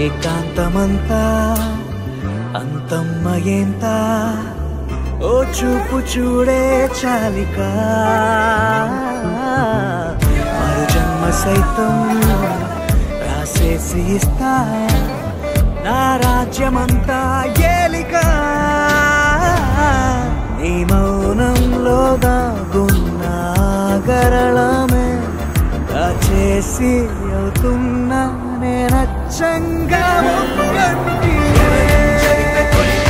ఏకాంతమంతా అంతమ్మ నా ఓ చూపు చూడే చాలిక. మరు జన్మ సైతం రాసేసి నా రాజ్యమంతా ఏలిక. నీ మౌనంలో దాగున్న గరళమే చేసి అవుతున్నా నేనచ్చంగా చేసి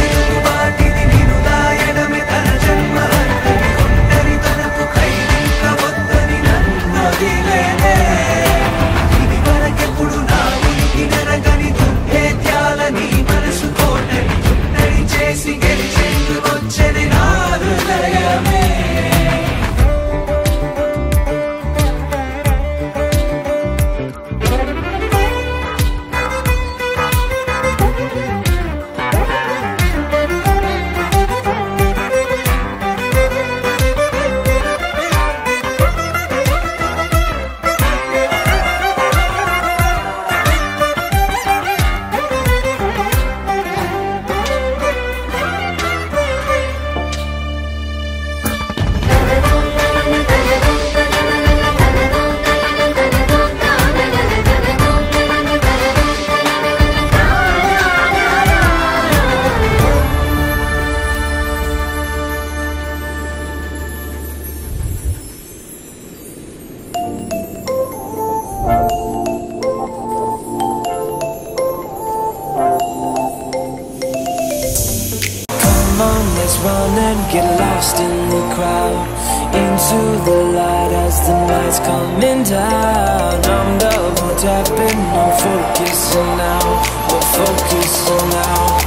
get lost in the crowd. Into the light as the night's coming down. I'm double tapping, I'm focusing now. We're focusing now.